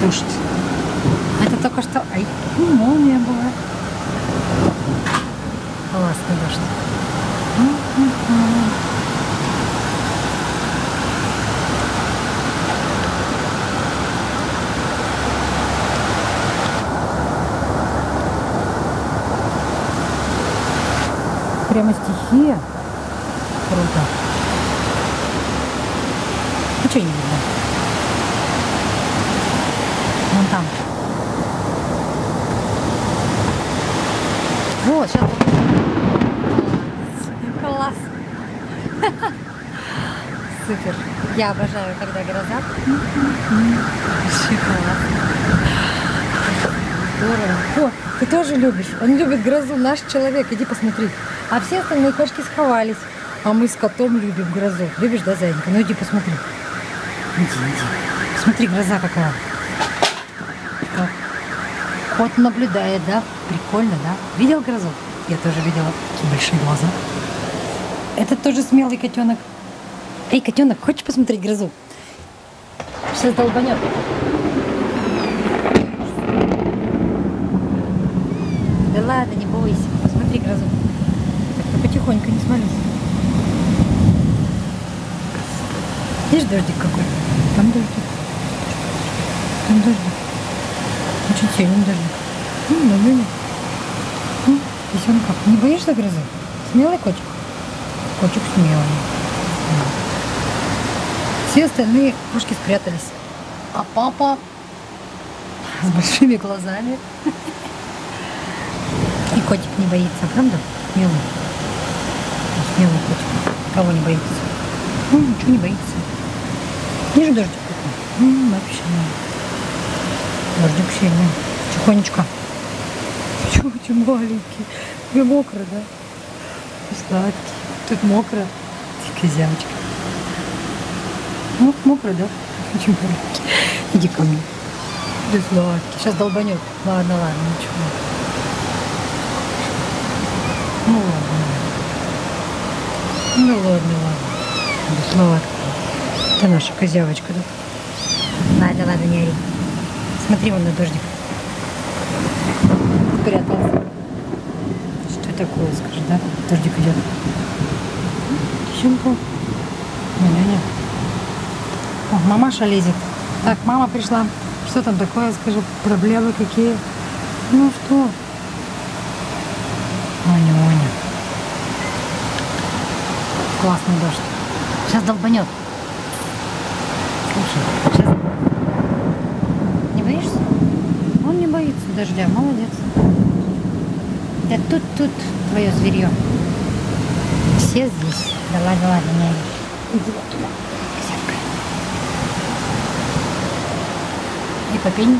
Дождь. Это только что... Ай, молния была. Классный дождь. Прямо стихия. Круто. Ничего не видно. Вон там. Вот, сейчас. Класс. Супер. Я обожаю, когда гроза. Вообще классно. Здорово. О, ты тоже любишь. Он любит грозу, наш человек. Иди посмотри. А все остальные кошки сховались. А мы с котом любим грозу. Любишь, да, зайенька? Ну иди посмотри. Иди, иди. Посмотри, гроза какая. Так. Кот наблюдает, да? Прикольно, да? Видел грозу? Я тоже видела. Такие большие глаза. Это тоже смелый котенок. Эй, котенок, хочешь посмотреть грозу? Сейчас долбанет. Да ладно, не бойся. Посмотри грозу. Так, ты потихоньку не смотри. Видишь дождик какой? Там дождик. Там дождик. Сильный дождик. Ну, нормально. Ну, здесь он как? Не боишься грозы? Смелый котик? Котик смелый. Все остальные кошки спрятались. А папа с большими глазами. И котик не боится, правда? Смелый. Смелый котик. Кого не боится? Ну, ничего не боится. Ниже дождик? М, вообще. Дождик сильный. Тихонечко. Почему очень маленький? Тебе мокро, да? Сладкий. Тут мокро. Ты козявочка. Ну, мокро, да? Очень маленький. Иди ко мне. Ты сладкий. Сейчас долбанет. Ладно, ладно, ничего. Ну ладно. Ну ладно, ладно. Да сладкий. Это наша козявочка, да? Ладно, ладно, не ори. Смотри вон на дождик. Спрятался. Что такое, скажи, да? Дождик идет. Щенку. Не-не-не. О, мамаша лезет. Так, мама пришла. Что там такое, скажи, проблемы какие? Ну что? Аня, Аня. Классный дождь. Сейчас долбанет. Слушай, сейчас... Не боишься? Он не боится дождя, молодец. Да тут, тут твое зверье. Все здесь. Да ладно, ладно, не. Иди вот туда. И попень.